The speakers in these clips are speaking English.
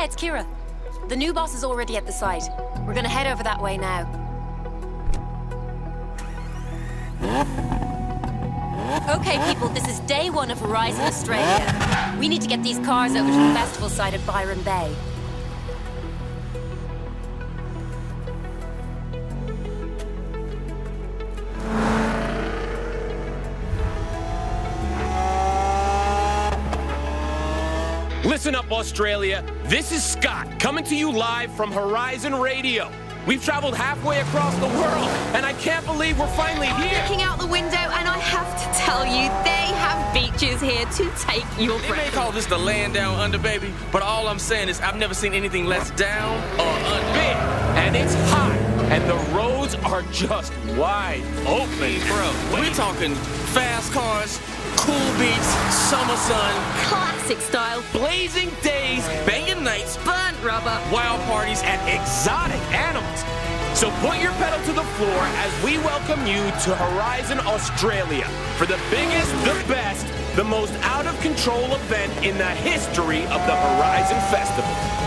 Yeah, it's Kira. The new boss is already at the site. We're gonna head over that way now. Okay, people, this is day one of Horizon Australia. We need to get these cars over to the festival site at Byron Bay. Listen up, Australia. This is Scott coming to you live from Horizon Radio. We've traveled halfway across the world, and I can't believe we're finally here. Looking out the window, and I have to tell you, they have beaches here to take your They breath. may call this the land down under, baby, but all I'm saying is I've never seen anything less down or under. Big, and it's hot, and the roads are just wide open. Bro, we're talking fast cars, cool beats, summer sun, Classic style, Blazing days, banging nights, burnt rubber. wild parties, and exotic animals. So put your pedal to the floor as we welcome you to Horizon Australia for the biggest, the best, the most out of control event in the history of the Horizon Festival.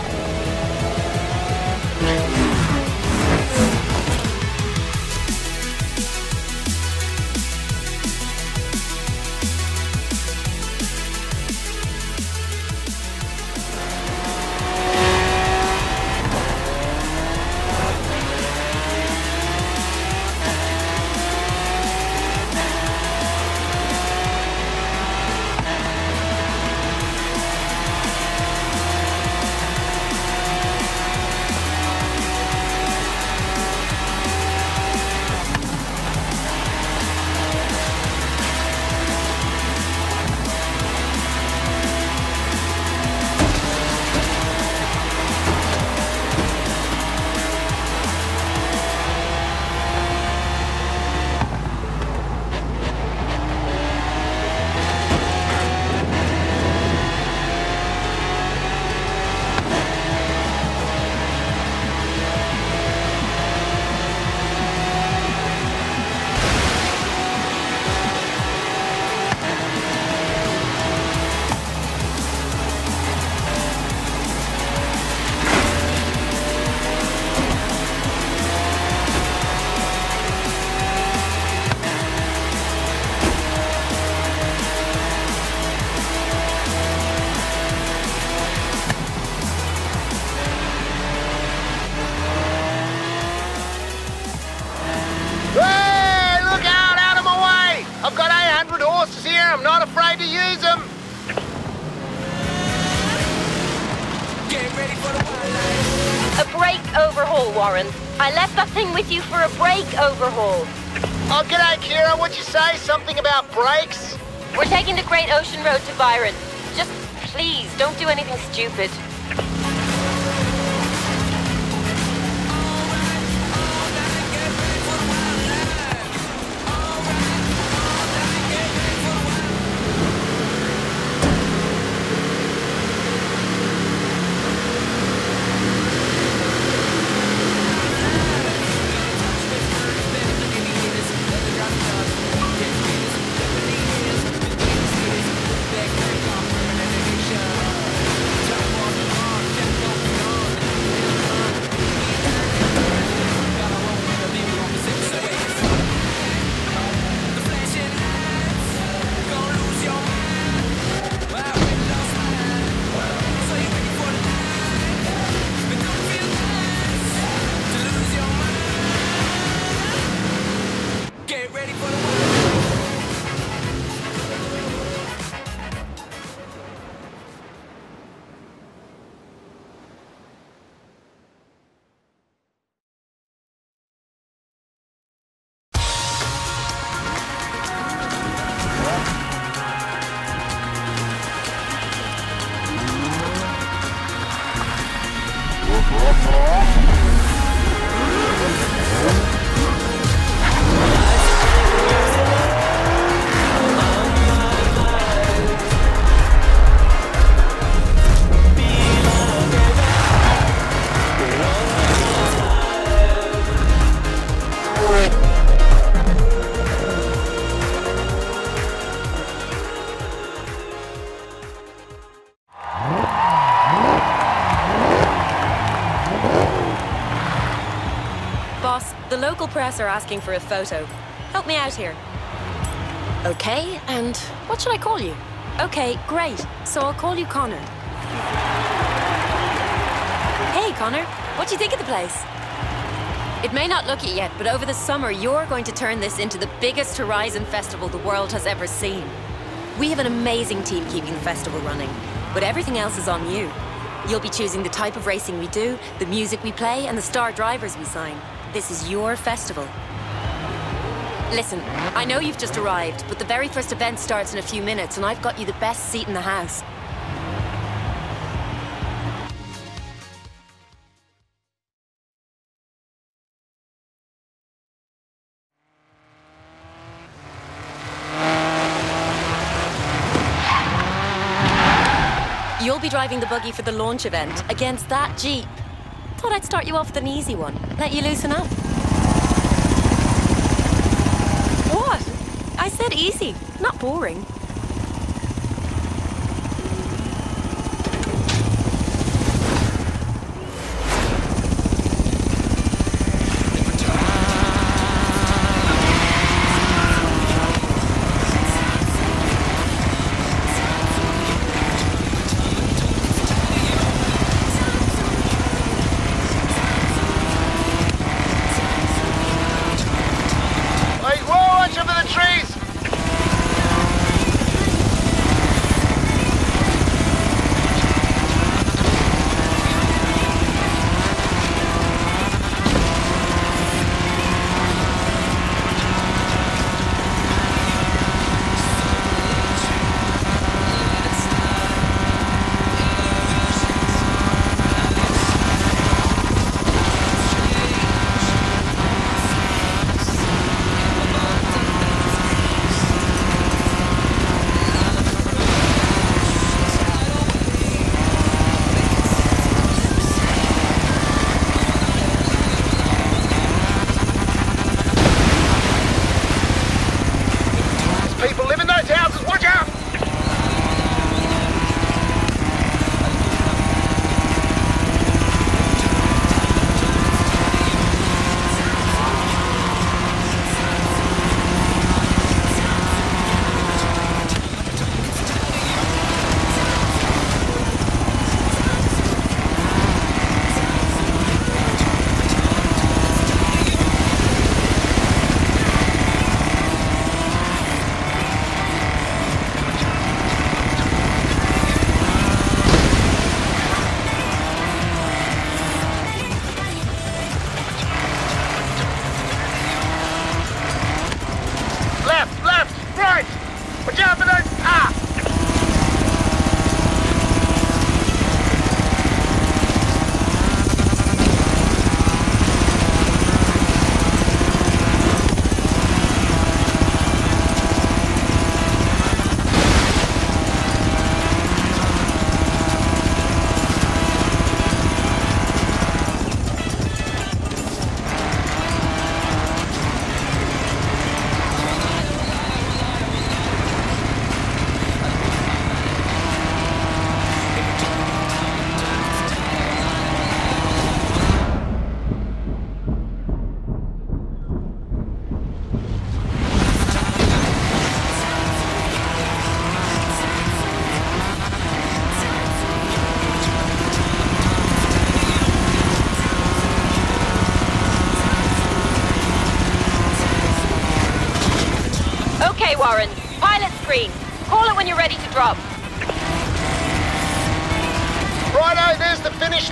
Brake overhaul. Oh, g'day, Kira. What'd you say? Something about brakes? We're taking the Great Ocean Road to Byron. Just please, don't do anything stupid. Local press are asking for a photo. Help me out here. Okay, and what should I call you? Okay, great. So I'll call you Connor. Hey, Connor. What do you think of the place? It may not look it yet, but over the summer, you're going to turn this into the biggest Horizon festival the world has ever seen. We have an amazing team keeping the festival running, but everything else is on you. You'll be choosing the type of racing we do, the music we play, and the star drivers we sign. This is your festival. Listen, I know you've just arrived, but the very first event starts in a few minutes, and I've got you the best seat in the house. You'll be driving the buggy for the launch event against that Jeep. I thought I'd start you off with an easy one. Let you loosen up. What? I said easy, not boring.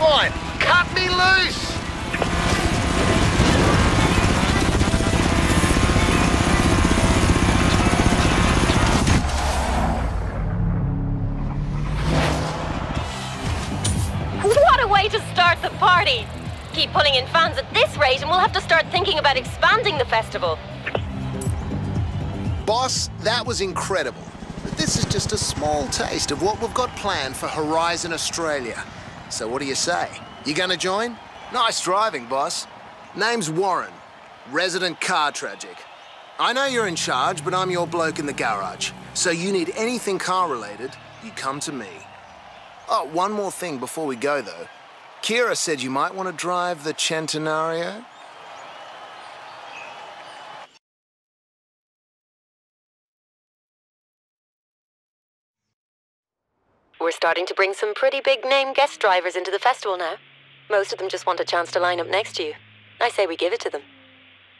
Line. Cut me loose! What a way to start the party! Keep pulling in fans at this rate, and we'll have to start thinking about expanding the festival. Boss, that was incredible. But this is just a small taste of what we've got planned for Horizon Australia. So what do you say? You gonna join? Nice driving, boss. Name's Warren, resident car tragic. I know you're in charge, but I'm your bloke in the garage. So you need anything car related, you come to me. Oh, one more thing before we go, though. Kira said you might want to drive the Centenario. We're starting to bring some pretty big name guest drivers into the festival now. Most of them just want a chance to line up next to you. I say we give it to them.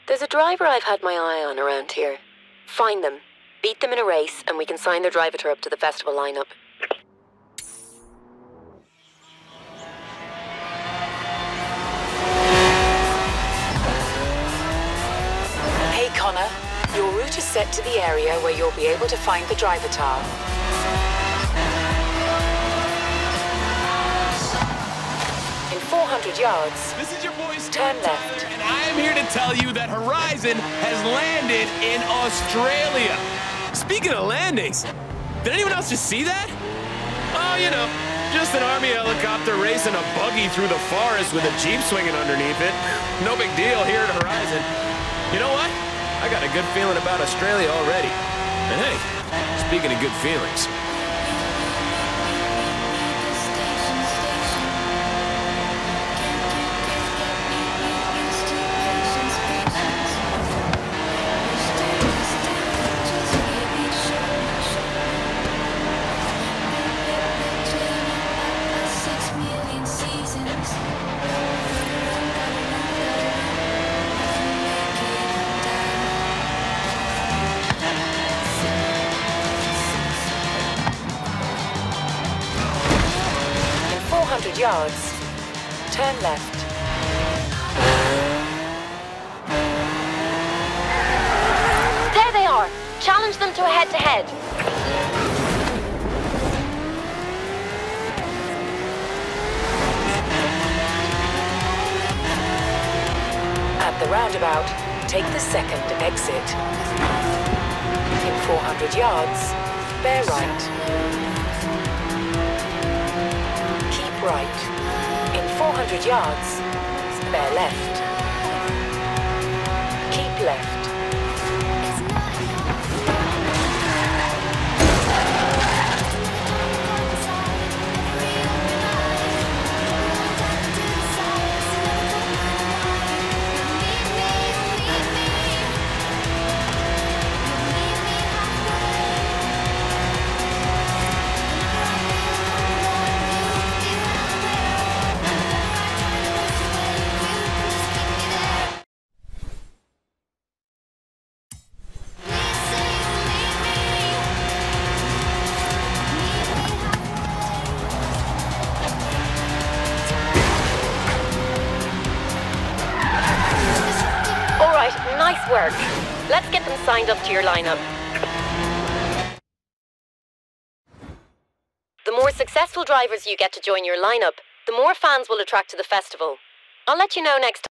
There's a driver I've had my eye on around here. Find them, beat them in a race, and we can sign their driver up to the festival lineup. Hey Connor, your route is set to the area where you'll be able to find the driver tar. yards. This is your boy Turn left. and I am here to tell you that Horizon has landed in Australia. Speaking of landings, did anyone else just see that? Oh, you know, just an Army helicopter racing a buggy through the forest with a Jeep swinging underneath it. No big deal here at Horizon. You know what? I got a good feeling about Australia already. And hey, speaking of good feelings, your lineup. The more successful drivers you get to join your lineup, the more fans will attract to the festival. I'll let you know next time.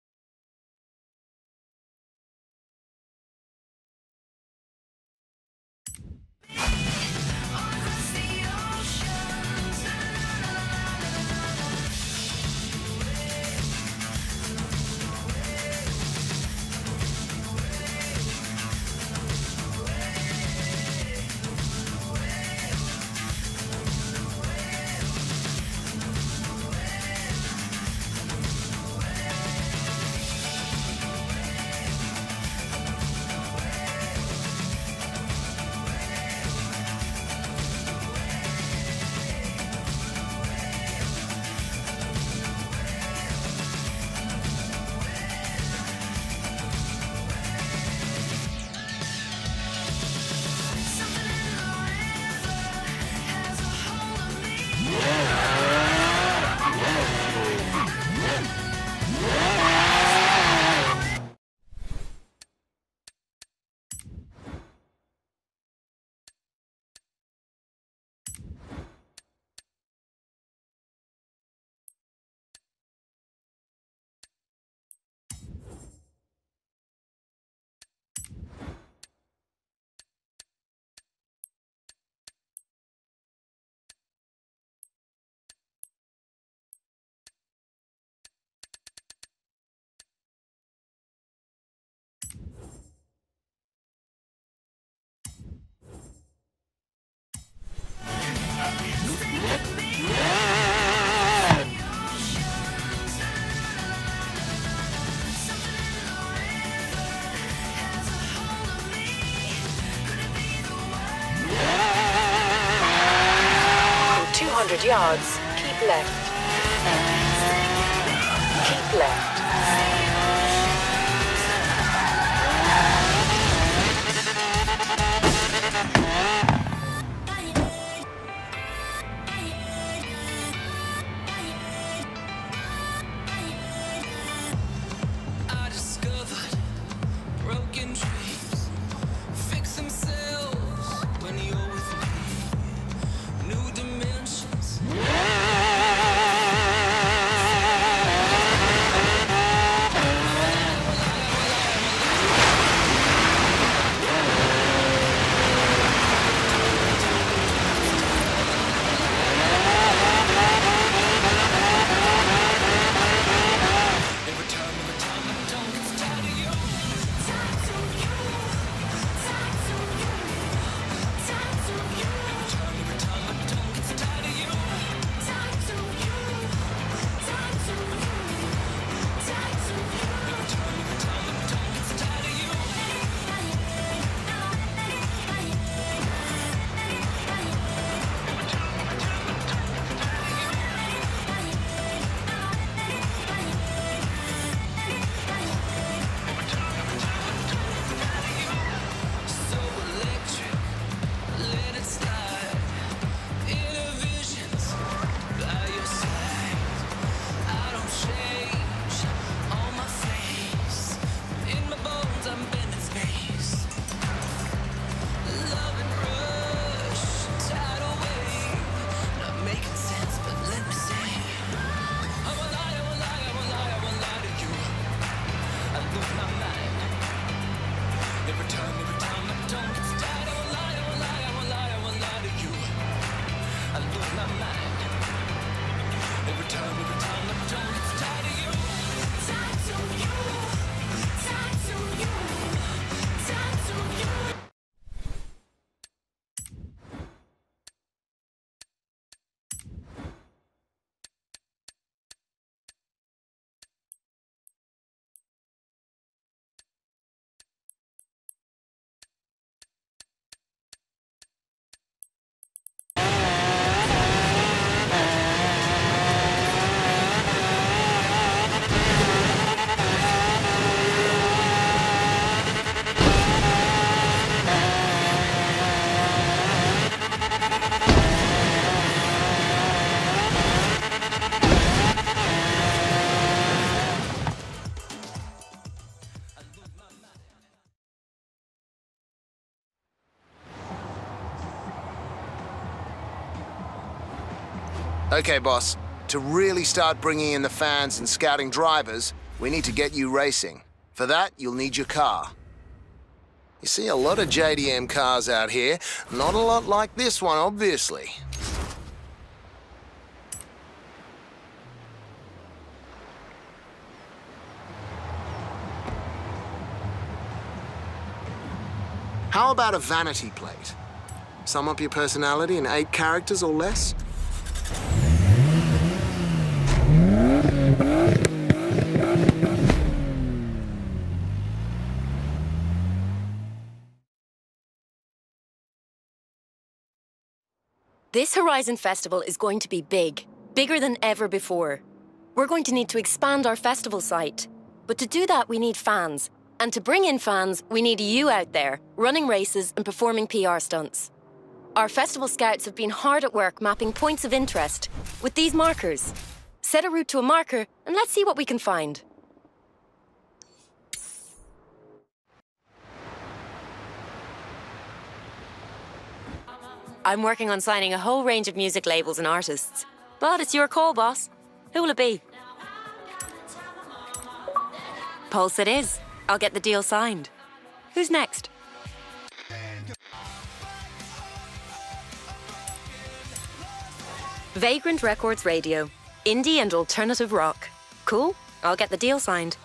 Yards, keep left. Keep left. Okay, boss. To really start bringing in the fans and scouting drivers, we need to get you racing. For that, you'll need your car. You see a lot of JDM cars out here, not a lot like this one, obviously. How about a vanity plate? Sum up your personality in eight characters or less? This Horizon Festival is going to be big, bigger than ever before. We're going to need to expand our festival site. But to do that, we need fans. And to bring in fans, we need you out there, running races and performing PR stunts. Our festival scouts have been hard at work mapping points of interest with these markers. Set a route to a marker and let's see what we can find. I'm working on signing a whole range of music labels and artists. But it's your call, boss. Who will it be? Pulse it is. I'll get the deal signed. Who's next? Vagrant Records Radio. Indie and alternative rock. Cool. I'll get the deal signed.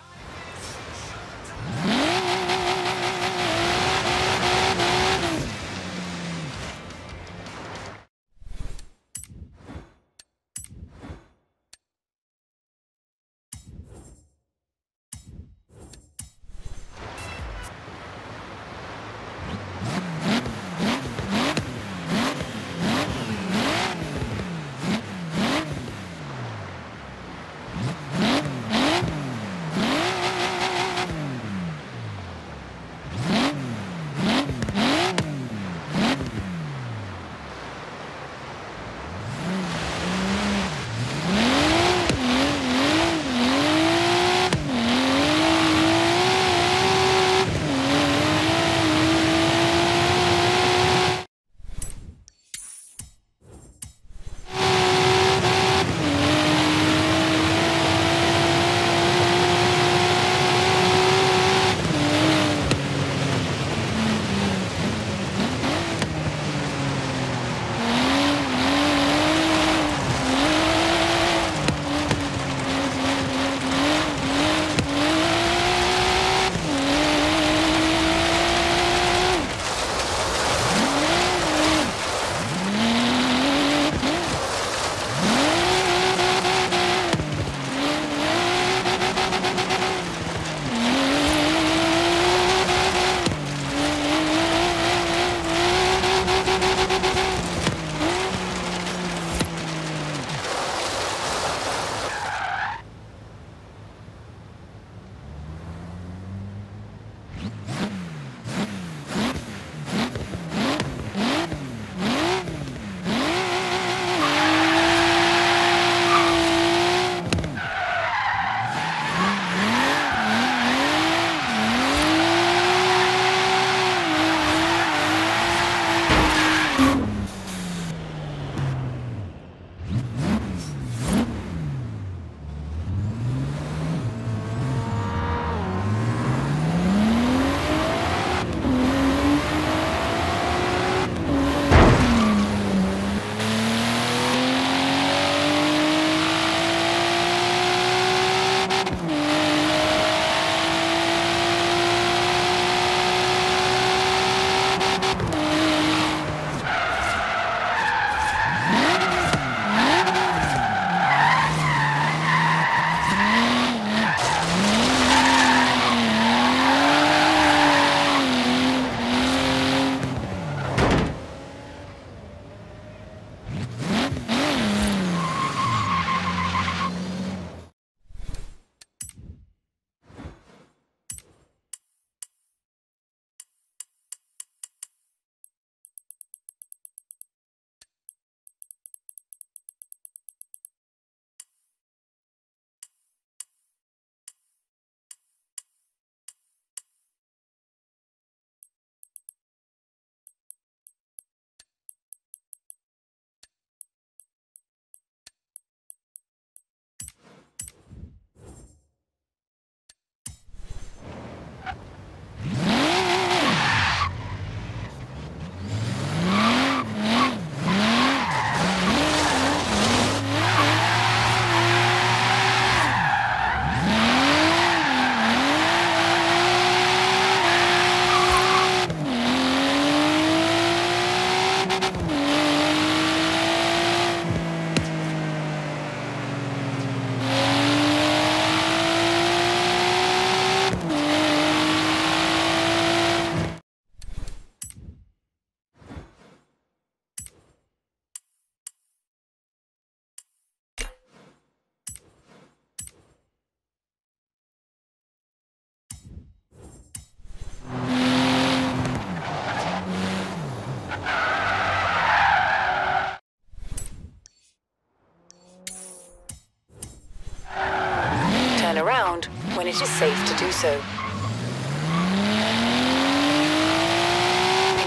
So.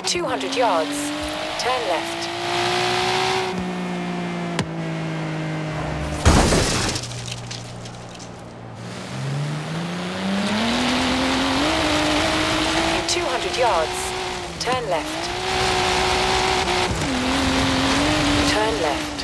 200 yards, turn left. In 200 yards, turn left. Turn left.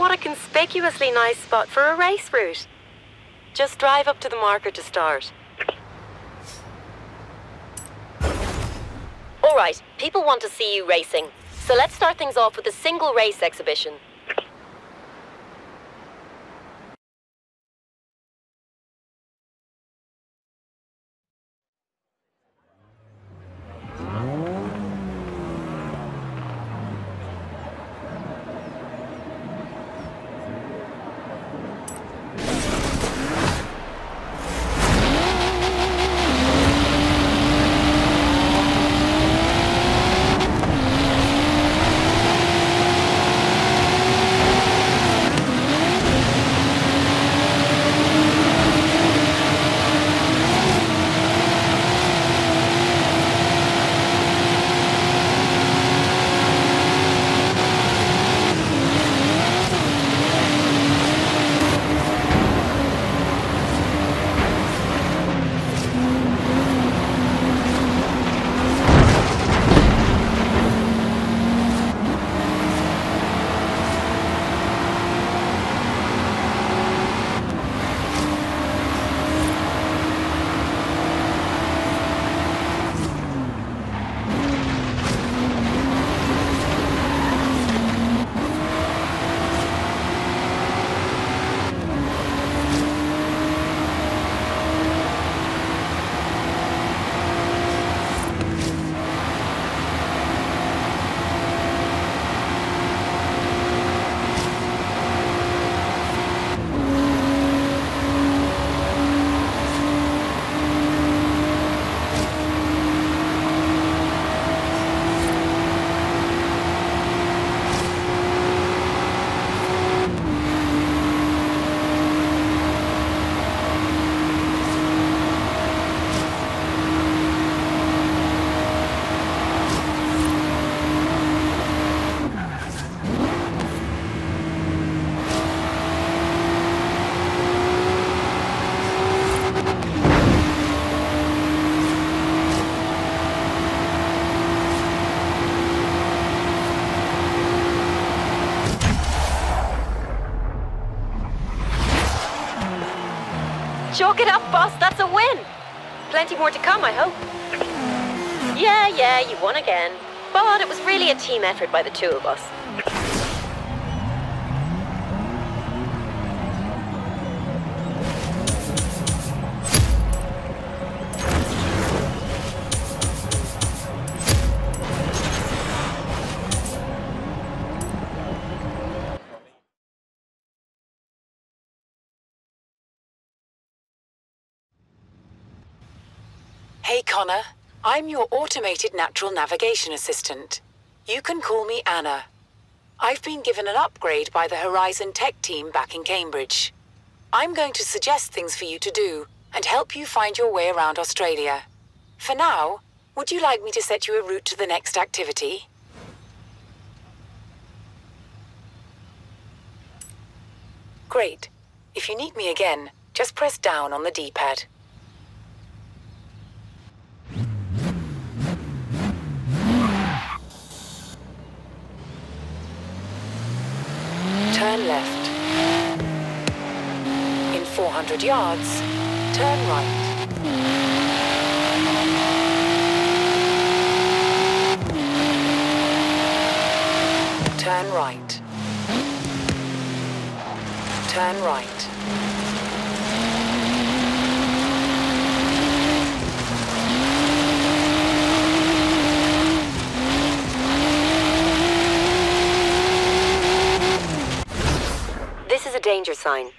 What a conspicuously nice spot for a race route. Just drive up to the marker to start. All right, people want to see you racing. So let's start things off with a single race exhibition. Chalk it up, boss. That's a win. Plenty more to come, I hope. Yeah, yeah, you won again. But it was really a team effort by the two of us. Connor, I'm your automated natural navigation assistant. You can call me Anna. I've been given an upgrade by the Horizon Tech team back in Cambridge. I'm going to suggest things for you to do and help you find your way around Australia. For now, would you like me to set you a route to the next activity? Great. If you need me again, just press down on the D-pad. Turn left. In 400 yards, Turn right. Turn right. Turn right. This is a danger sign.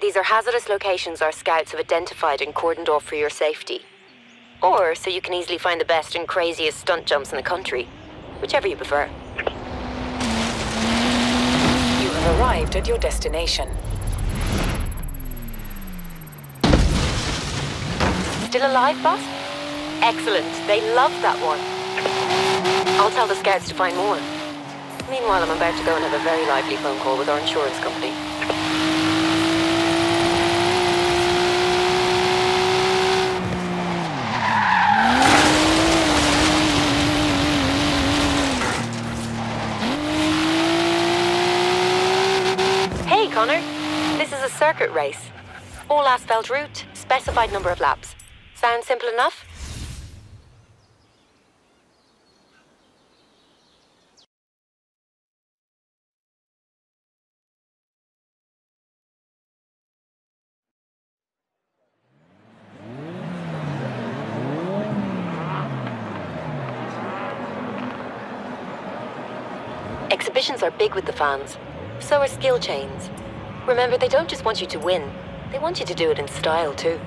These are hazardous locations our scouts have identified and cordoned off for your safety. Or so you can easily find the best and craziest stunt jumps in the country. Whichever you prefer. You have arrived at your destination. Still alive, boss? Excellent. They love that one. I'll tell the scouts to find more. Meanwhile, I'm about to go and have a very lively phone call with our insurance company. Hey, Connor. This is a circuit race. All asphalt route, specified number of laps. Sound simple enough? Exhibitions are big with the fans. So are skill chains. Remember, they don't just want you to win, they want you to do it in style, too.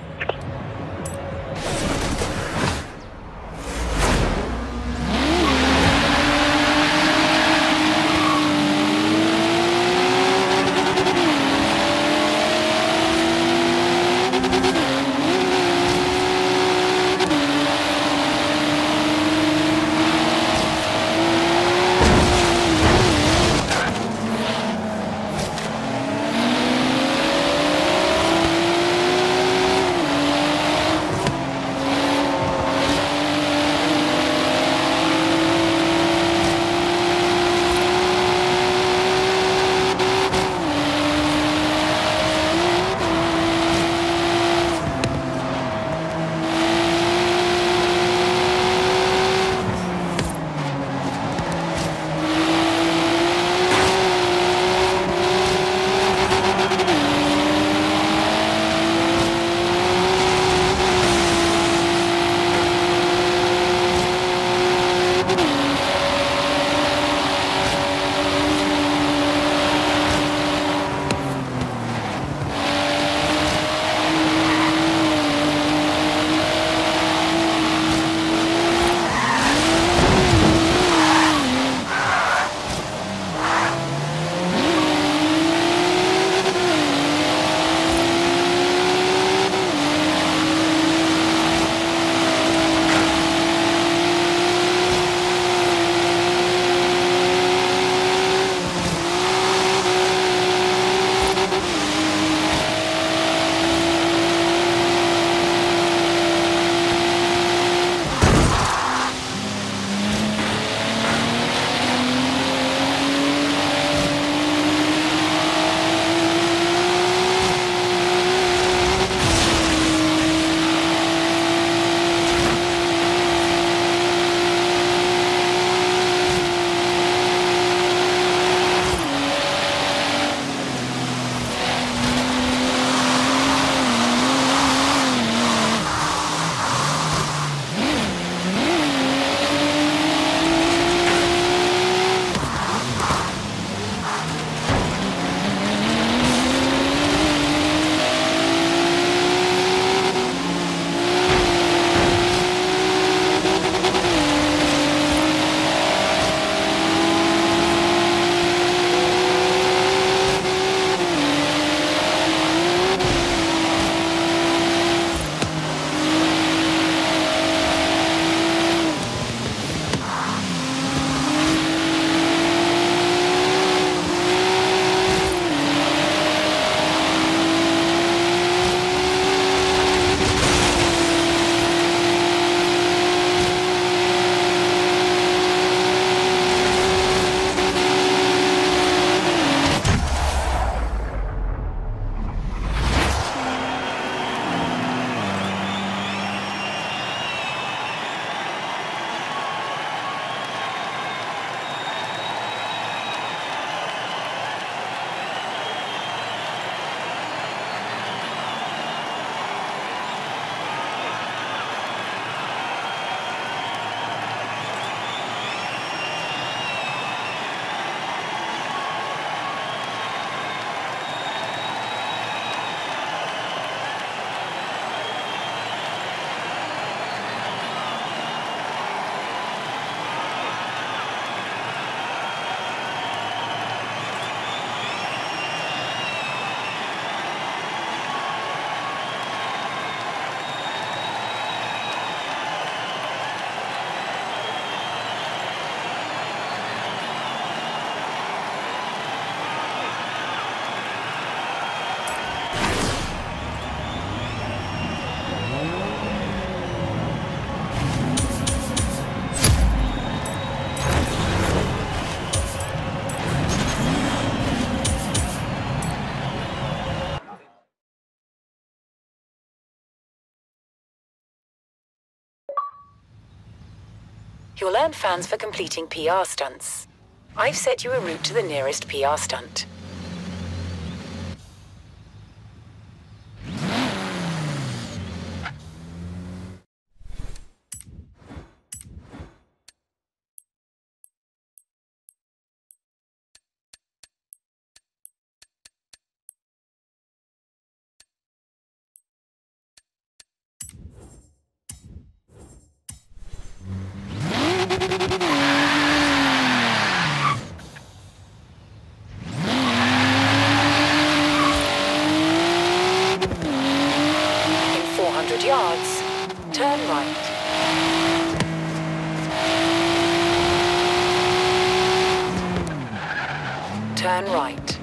You'll earn fans for completing PR stunts. I've set you a route to the nearest PR stunt. In 400 yards, turn right. Turn right.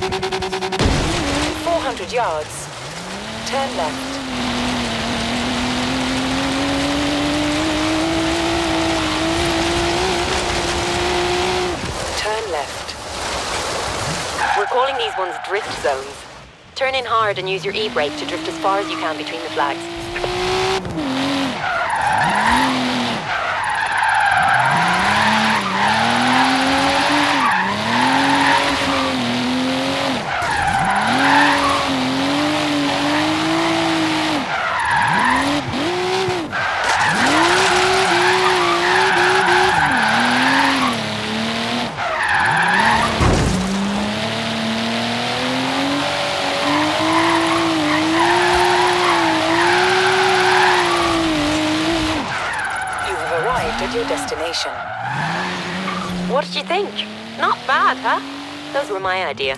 In 400 yards, turn left. Turn left. We're calling these ones drift zones. Turn in hard and use your e-brake to drift as far as you can between the flags. You have arrived at your destination. What did you think? Not bad, huh? Those were my idea.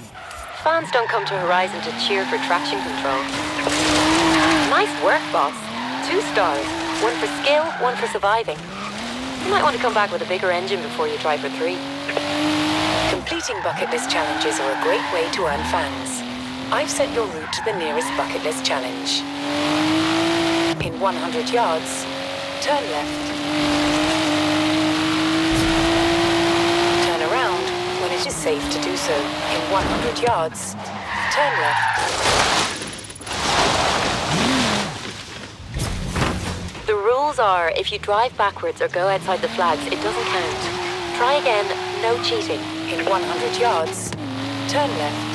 Fans don't come to Horizon to cheer for traction control. Nice work, boss. Two stars. One for skill, one for surviving. You might want to come back with a bigger engine before you try for three. Completing bucket list challenges are a great way to earn fans. I've set your route to the nearest bucket list challenge. In 100 yards, turn left. Turn around when it is safe to do so. In 100 yards, turn left. The rules are if you drive backwards or go outside the flags, it doesn't count. Try again, no cheating. In 100 yards, turn left.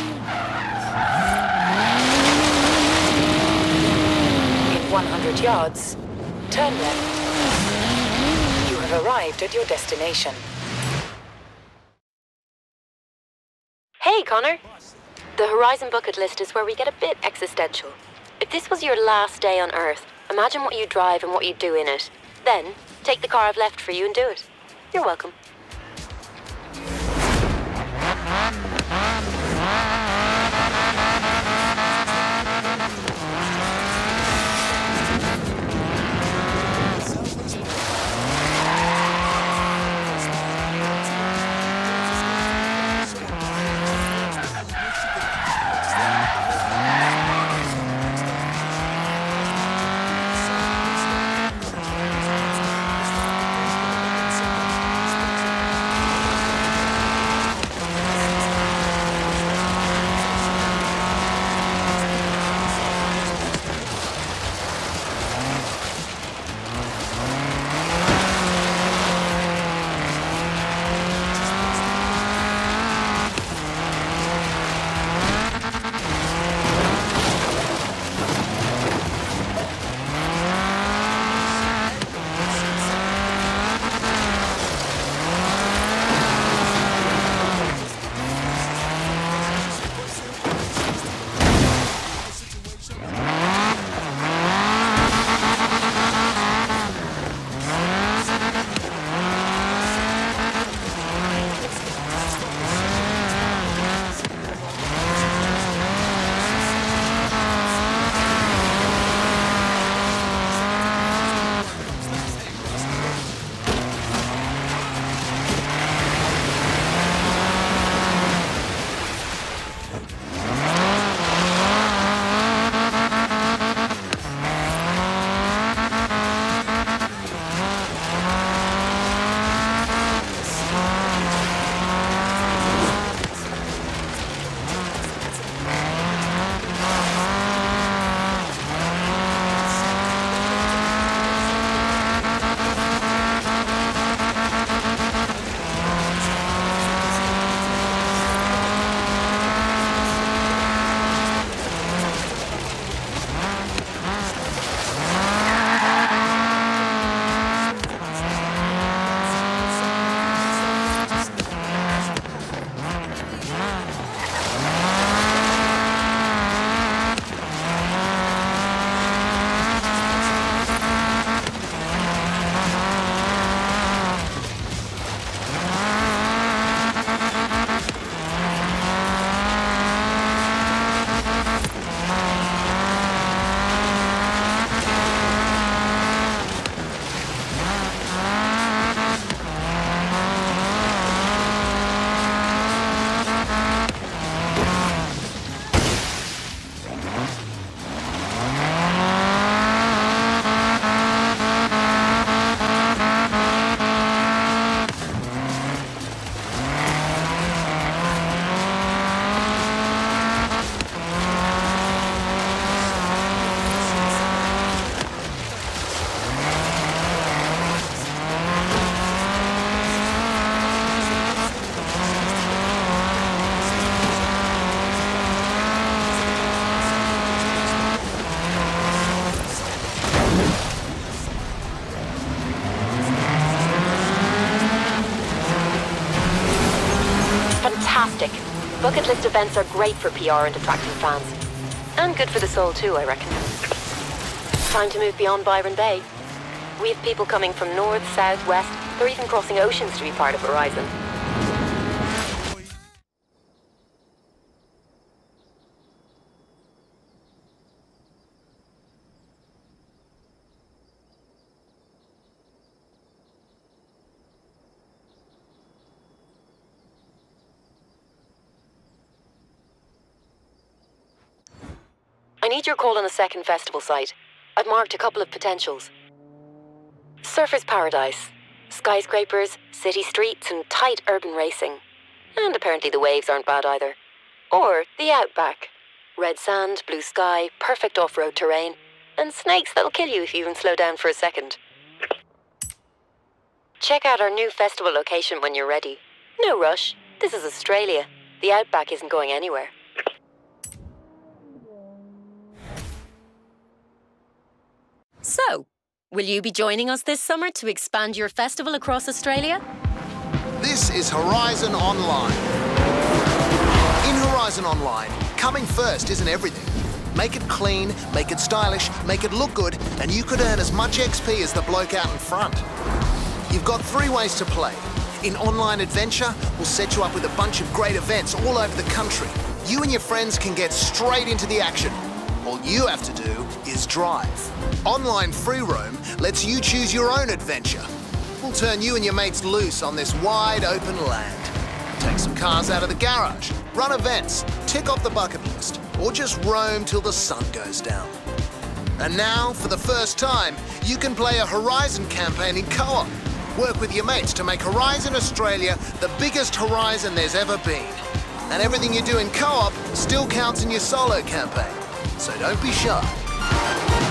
In 100 yards, turn left. You have arrived at your destination. Hey, Connor. The Horizon bucket list is where we get a bit existential. If this was your last day on Earth, imagine what you drive and what you do in it. Then, take the car I've left for you and do it. You're welcome. Bucket events are great for PR and attracting fans. And good for the soul too, I reckon. Time to move beyond Byron Bay. We have people coming from north, south, west. They're even crossing oceans to be part of Horizon. Need your call on the second festival site. I've marked a couple of potentials. Surfer's Paradise. Skyscrapers, city streets, and tight urban racing. And apparently the waves aren't bad either. Or the Outback. Red sand, blue sky, perfect off-road terrain, and snakes that'll kill you if you even slow down for a second. Check out our new festival location when you're ready. No rush. This is Australia. The Outback isn't going anywhere. So, will you be joining us this summer to expand your festival across Australia? This is Horizon Online. In Horizon Online, coming first isn't everything. Make it clean, make it stylish, make it look good, and you could earn as much XP as the bloke out in front. You've got three ways to play. In Online Adventure, we'll set you up with a bunch of great events all over the country. You and your friends can get straight into the action. All you have to do is drive. Online Free Roam lets you choose your own adventure. We'll turn you and your mates loose on this wide open land. Take some cars out of the garage, run events, tick off the bucket list, or just roam till the sun goes down. And now, for the first time, you can play a Horizon campaign in co-op. Work with your mates to make Horizon Australia the biggest Horizon there's ever been. And everything you do in co-op still counts in your solo campaign. So don't be shy.